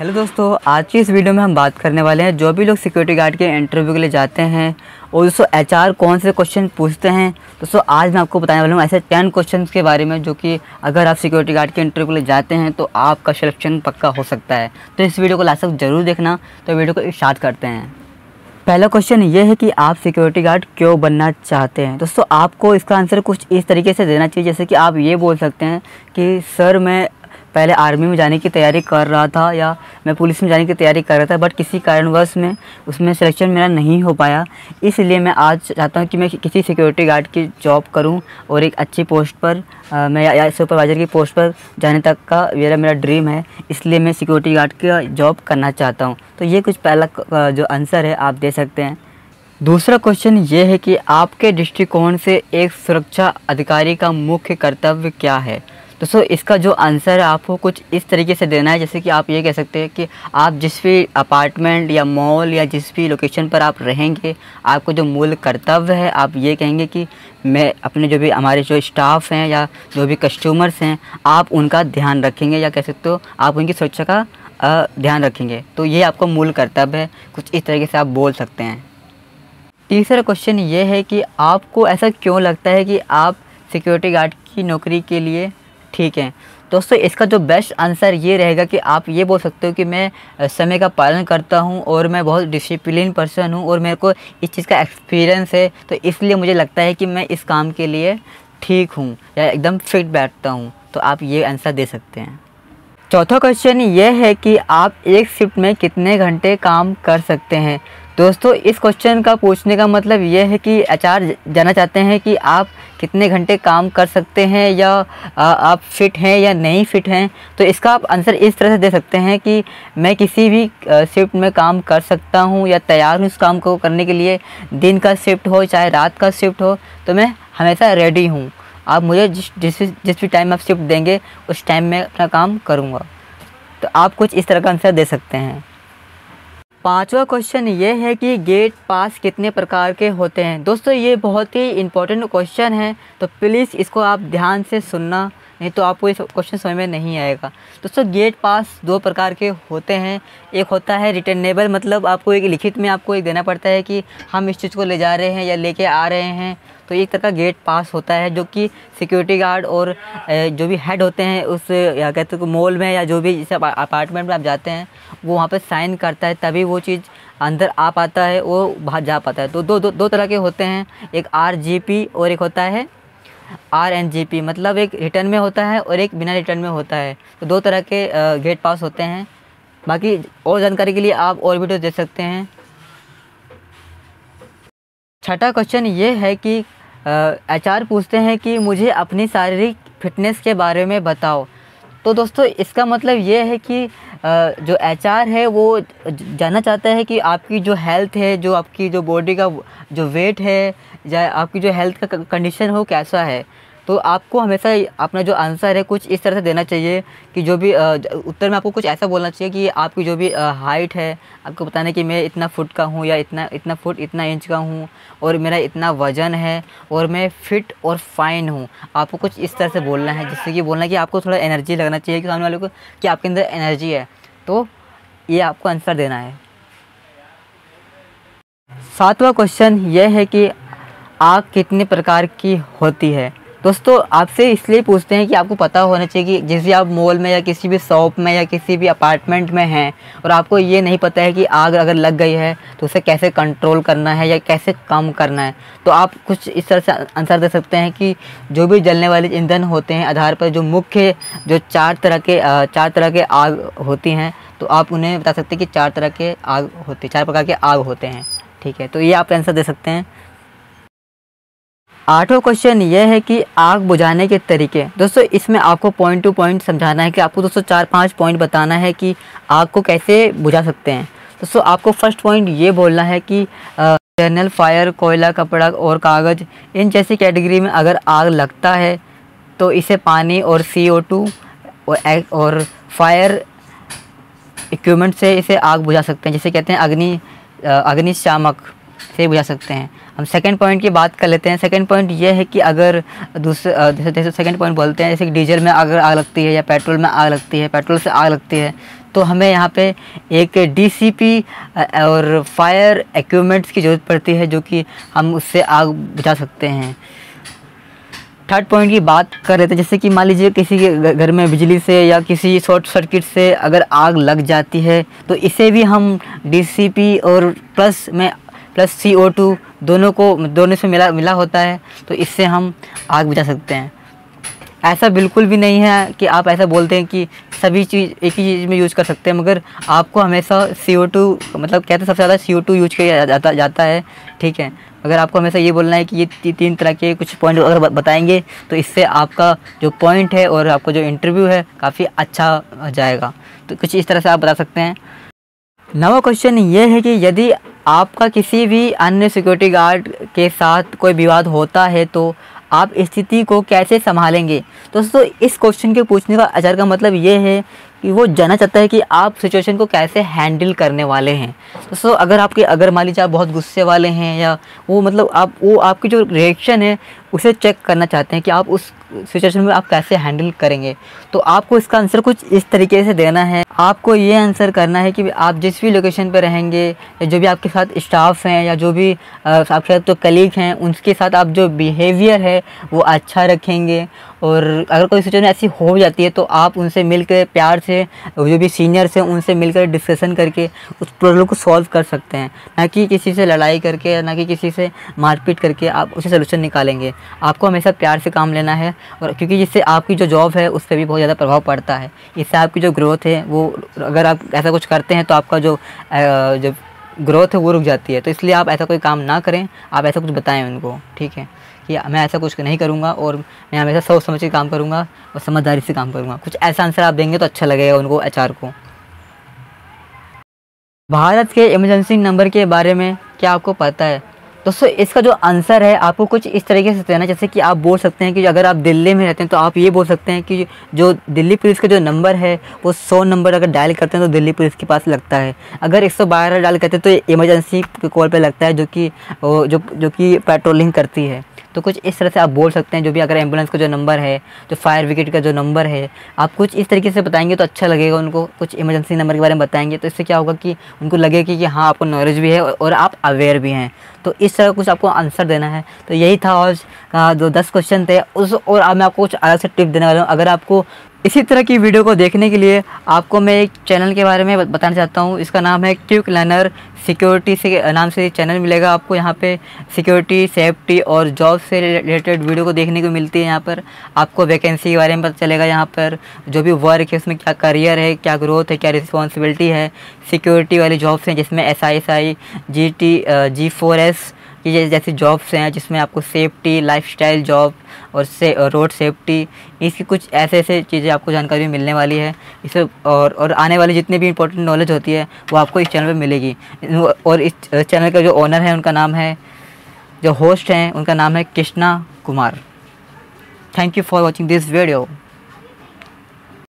Hello दोस्तों, आज की इस वीडियो में हम बात करने वाले हैं जो भी लोग सिक्योरिटी गार्ड के इंटरव्यू के लिए जाते हैं। और दोस्तों एचआर कौन से क्वेश्चन पूछते हैं? दोस्तों, आज मैं आपको बताने वाला हूँ ऐसे टेन क्वेश्चन के बारे में जो कि अगर आप सिक्योरिटी गार्ड के इंटरव्यू के लिए जाते हैं तो आपका सिलेक्शन पक्का हो सकता है। तो इस वीडियो को लास्ट तक ज़रूर देखना। तो वीडियो को स्टार्ट करते हैं। पहला क्वेश्चन ये है कि आप सिक्योरिटी गार्ड क्यों बनना चाहते हैं? दोस्तों, आपको इसका आंसर कुछ इस तरीके से देना चाहिए, जैसे कि आप ये बोल सकते हैं कि, सर, मैं पहले आर्मी में जाने की तैयारी कर रहा था या मैं पुलिस में जाने की तैयारी कर रहा था बट किसी कारणवश में उसमें सिलेक्शन मेरा नहीं हो पाया। इसलिए मैं आज चाहता हूँ कि मैं किसी सिक्योरिटी गार्ड की जॉब करूँ और एक अच्छी पोस्ट पर आ, मैं या, या सुपरवाइज़र की पोस्ट पर जाने तक का मेरा मेरा ड्रीम है। इसलिए मैं सिक्योरिटी गार्ड का जॉब करना चाहता हूँ। तो ये कुछ पहला जो आंसर है आप दे सकते हैं। दूसरा क्वेश्चन ये है कि आपके दृष्टिकोण से एक सुरक्षा अधिकारी का मुख्य कर्तव्य क्या है? दोस्तों, इसका जो आंसर है आपको कुछ इस तरीके से देना है, जैसे कि आप ये कह सकते हैं कि आप जिस भी अपार्टमेंट या मॉल या जिस भी लोकेशन पर आप रहेंगे, आपको जो मूल कर्तव्य है, आप ये कहेंगे कि मैं अपने जो भी हमारे जो स्टाफ हैं या जो भी कस्टमर्स हैं, आप उनका ध्यान रखेंगे या कह सकते हो, आप उनकी सुरक्षा का ध्यान रखेंगे। तो ये आपका मूल कर्तव्य है, कुछ इस तरीके से आप बोल सकते हैं। तीसरा क्वेश्चन ये है कि आपको ऐसा क्यों लगता है कि आप सिक्योरिटी गार्ड की नौकरी के लिए ठीक है। दोस्तों, इसका जो बेस्ट आंसर ये रहेगा कि आप ये बोल सकते हो कि मैं समय का पालन करता हूँ और मैं बहुत डिसिप्लिन पर्सन हूँ और मेरे को इस चीज़ का एक्सपीरियंस है तो इसलिए मुझे लगता है कि मैं इस काम के लिए ठीक हूँ या एकदम फिट बैठता हूँ। तो आप ये आंसर दे सकते हैं। चौथा क्वेश्चन ये है कि आप एक शिफ्ट में कितने घंटे काम कर सकते हैं? दोस्तों, इस क्वेश्चन का पूछने का मतलब ये है कि एच जाना चाहते हैं कि आप कितने घंटे काम कर सकते हैं या आप फिट हैं या नहीं फिट हैं? तो इसका आप आंसर इस तरह से दे सकते हैं कि मैं किसी भी शिफ्ट में काम कर सकता हूँ या तैयार हूँ इस काम को करने के लिए। दिन का शिफ्ट हो, चाहे रात का शिफ्ट हो तो मैं हमेशा रेडी हूँ। आप मुझे जिस जिस जिस भी टाइम आप शिफ्ट देंगे, उस टाइम में अपना काम करूँगा। तो आप कुछ इस तरह का आंसर दे सकते हैं। पांचवा क्वेश्चन ये है कि गेट पास कितने प्रकार के होते हैं? दोस्तों, ये बहुत ही इम्पोर्टेंट क्वेश्चन है तो प्लीज़ इसको आप ध्यान से सुनना, नहीं तो आपको ये क्वेश्चन समझ में नहीं आएगा। दोस्तों गेट पास दो प्रकार के होते हैं। एक होता है रिटर्नेबल मतलब आपको एक लिखित में आपको एक देना पड़ता है कि हम इस चीज़ को ले जा रहे हैं या लेके आ रहे हैं। तो एक तरह का गेट पास होता है जो कि सिक्योरिटी गार्ड और जो भी हेड होते हैं उस, या कहते हैं मॉल में या जो भी जैसे अपार्टमेंट में आप जाते हैं, वो वहाँ पर साइन करता है, तभी वो चीज़ अंदर आ पाता है वो बाहर जा पाता है। तो दो दो दो तरह के होते हैं, एक आरजीपी और एक होता है आर एन जी पी मतलब एक रिटर्न में होता है और एक बिना रिटर्न में होता है। तो दो तरह के गेट पास होते हैं। बाकी और जानकारी के लिए आप और वीडियो देख सकते हैं। छठा क्वेश्चन ये है कि एच आर पूछते हैं कि मुझे अपनी शारीरिक फिटनेस के बारे में बताओ। तो दोस्तों, इसका मतलब ये है कि जो एचआर है, वो जानना चाहता है कि आपकी जो हेल्थ है, जो आपकी जो बॉडी का, जो वेट है, या आपकी जो हेल्थ का कंडीशन हो, कैसा है। तो आपको हमेशा अपना जो आंसर है, कुछ इस तरह से देना चाहिए कि जो भी उत्तर में आपको कुछ ऐसा बोलना चाहिए कि आपकी जो भी हाइट है, आपको बताना कि मैं इतना फुट का हूँ या इतना इतना फुट इतना इंच का हूँ और मेरा इतना वज़न है और मैं फ़िट और फाइन हूँ। आपको कुछ इस तरह से बोलना है, जिससे कि बोलना कि आपको थोड़ा एनर्जी लगना चाहिए कि सामने वाले को कि आपके अंदर एनर्जी है। तो ये आपको आंसर देना है। सातवां क्वेश्चन यह है कि आग कितने प्रकार की होती है? दोस्तों, आपसे इसलिए पूछते हैं कि आपको पता होना चाहिए कि जैसे आप मॉल में या किसी भी शॉप में या किसी भी अपार्टमेंट में हैं और आपको ये नहीं पता है कि आग अगर लग गई है तो उसे कैसे कंट्रोल करना है या कैसे कम करना है। तो आप कुछ इस तरह से आंसर दे सकते हैं कि जो भी जलने वाले ईंधन होते हैं आधार पर जो मुख्य, जो चार तरह के चार तरह के आग होती हैं तो आप उन्हें बता सकते हैं कि चार तरह के आग होते, चार प्रकार के आग होते हैं। ठीक है तो ये आप आंसर दे सकते हैं। आठवां क्वेश्चन ये है कि आग बुझाने के तरीके। दोस्तों, इसमें आपको पॉइंट टू पॉइंट समझाना है कि आपको दोस्तों चार पाँच पॉइंट बताना है कि आग को कैसे बुझा सकते हैं। दोस्तों, आपको फ़र्स्ट पॉइंट ये बोलना है कि जर्नल फायर कोयला, कपड़ा और कागज़, इन जैसी कैटेगरी में अगर आग लगता है तो इसे पानी और सी ओ टू और फायर इक्विपमेंट से इसे आग बुझा सकते हैं। जैसे कहते हैं अग्नि अग्निशामक से बुझा सकते हैं। हम सेकंड पॉइंट की बात कर लेते हैं। सेकंड पॉइंट ये है कि अगर दूसरे जैसे जैसे सेकंड पॉइंट बोलते हैं, जैसे कि डीजल में अगर आग लगती है या पेट्रोल में आग लगती है, पेट्रोल से आग लगती है तो हमें यहाँ पे एक डीसीपी और फायर इक्विपमेंट्स की ज़रूरत पड़ती है जो कि हम उससे आग बुझा सकते हैं। थर्ड पॉइंट की बात कर रहे थे जैसे कि मान लीजिए किसी के घर में बिजली से या किसी शॉर्ट सर्किट से अगर आग लग जाती है तो इसे भी हम डीसीपी और प्लस में प्लस सी ओ टू दोनों को दोनों से मिला मिला होता है तो इससे हम आग बुझा सकते हैं। ऐसा बिल्कुल भी नहीं है कि आप ऐसा बोलते हैं कि सभी चीज़ एक ही चीज़ में यूज़ कर सकते हैं मगर आपको हमेशा सी ओ टू मतलब कहते हैं सबसे ज़्यादा सी ओ टू यूज़ किया जाता जाता है ठीक है? अगर आपको हमेशा ये बोलना है कि ये ती, तीन तरह के कुछ पॉइंट अगर बताएँगे तो इससे आपका जो पॉइंट है और आपका जो इंटरव्यू है काफ़ी अच्छा जाएगा। तो कुछ इस तरह से आप बता सकते हैं। नवा क्वेश्चन ये है कि यदि आपका किसी भी अन्य सिक्योरिटी गार्ड के साथ कोई विवाद होता है तो आप स्थिति को कैसे संभालेंगे? दोस्तों, इस क्वेश्चन के पूछने का अचार का मतलब ये है कि वो जानना चाहता है कि आप सिचुएशन को कैसे हैंडल करने वाले हैं। दोस्तों, अगर आपके अगर मान लीजिए आप बहुत गुस्से वाले हैं या वो मतलब आप, वो आपकी जो रिएक्शन है, उसे चेक करना चाहते हैं कि आप उस सिचुएशन में आप कैसे हैंडल करेंगे? तो आपको इसका आंसर कुछ इस तरीके से देना है। आपको ये आंसर करना है कि आप जिस भी लोकेशन पर रहेंगे, या जो भी आपके साथ स्टाफ हैं, या जो भी आपके साथ तो कलीग हैं, उनके साथ आप जो बिहेवियर है, वो अच्छा रखेंगे। और अगर कोई सिचुएशन ऐसी हो जाती है तो आप उनसे मिलकर प्यार से जो भी सीनियर्स हैं, उनसे मिलकर डिस्कशन करके उस प्रॉब्लम को सॉल्व कर सकते हैं। ना कि किसी से लड़ाई करके, ना कि किसी से मारपीट करके आप उसे सोल्यूशन निकालेंगे। आपको हमेशा प्यार से काम लेना है, और क्योंकि जिससे आपकी जो जॉब है, उस पर भी बहुत ज़्यादा प्रभाव पड़ता है। इससे आपकी जो ग्रोथ है, वो अगर आप ऐसा कुछ करते हैं तो आपका जो जो ग्रोथ है, वो रुक जाती है। तो इसलिए आप ऐसा कोई काम ना करें, आप ऐसा कुछ बताएँ उनको, ठीक है? कि मैं ऐसा कुछ नहीं करूँगा और मैं हमेशा सोच समझ के काम करूँगा और समझदारी से काम करूँगा। कुछ ऐसा आंसर आप देंगे तो अच्छा लगेगा उनको एचआर को। भारत के इमरजेंसी नंबर के बारे में क्या आपको पता है? दोस्तों, इसका जो आंसर है, आपको कुछ इस तरीके से देना जैसे कि आप बोल सकते हैं कि अगर आप दिल्ली में रहते हैं तो आप ये बोल सकते हैं कि जो दिल्ली पुलिस का जो नंबर है, वो सौ नंबर अगर डायल करते हैं तो दिल्ली पुलिस के पास लगता है। अगर एक सौ बारह डायल करते हैं तो इमरजेंसी कॉल पे लगता है जो कि जो जो कि पेट्रोलिंग करती है। तो कुछ इस तरह से आप बोल सकते हैं जो भी अगर एंबुलेंस का जो नंबर है जो फायर ब्रिगेड का जो नंबर है आप कुछ इस तरीके से बताएँगे तो अच्छा लगेगा उनको कुछ इमरजेंसी नंबर के बारे में बताएँगे तो इससे क्या होगा कि उनको लगे कि, हाँ आपको नॉलेज भी है और आप अवेयर भी हैं। तो इस तरह कुछ आपको आंसर देना है। तो यही था आज का जो दस क्वेश्चन थे उस और अब मैं आपको कुछ अलग से टिप देने वाला हूँ। अगर आपको इसी तरह की वीडियो को देखने के लिए आपको मैं एक चैनल के बारे में बताना चाहता हूँ। इसका नाम है क्यूक लर्नर सिक्योरिटी से नाम से चैनल मिलेगा आपको। यहाँ पे सिक्योरिटी, सेफ्टी और जॉब से रिलेटेड वीडियो को देखने को मिलती है यहाँ पर। आपको वैकेंसी के बारे में पता चलेगा यहाँ पर। जो भी वर्क है, उसमें क्या करियर है, क्या ग्रोथ है, क्या रिस्पॉन्सिबिलिटी है, सिक्योरिटी वाली जॉब्स हैं जिसमें S I S I, G T G four S ये जैसी जॉब्स हैं, जिसमें आपको सेफ्टी लाइफस्टाइल जॉब और से रोड सेफ्टी इसकी कुछ ऐसे ऐसे चीज़ें आपको जानकारी मिलने वाली है। इसे और और आने वाली जितनी भी इंपॉर्टेंट नॉलेज होती है, वो आपको इस चैनल पे मिलेगी। और इस चैनल का जो ओनर है, उनका नाम है, जो होस्ट हैं, उनका नाम है Krishna Kumar. Thank you for watching this video